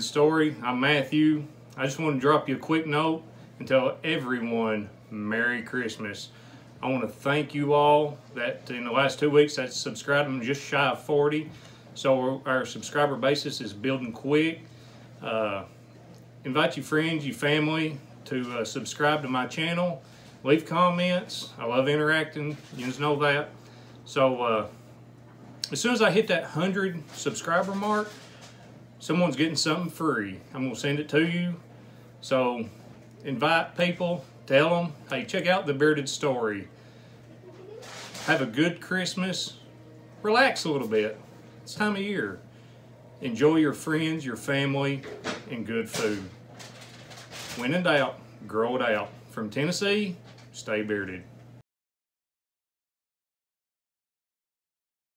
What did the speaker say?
Storie. I'm Matthew. I just want to drop you a quick note and tell everyone Merry Christmas. I want to thank you all that in the last two weeks that subscribed. I'm just shy of 40. So our subscriber basis is building quick. Uh, invite your friends, your family to uh, subscribe to my channel. Leave comments. I love interacting. You guys know that. So uh, as soon as I hit that 100 subscriber mark, someone's getting something free. I'm to send it to you. So invite people, tell them, hey, check out the Bearded Storie. Have a good Christmas. Relax a little bit. It's time of year. Enjoy your friends, your family, and good food. When in doubt, grow it out. From Tennessee, stay bearded.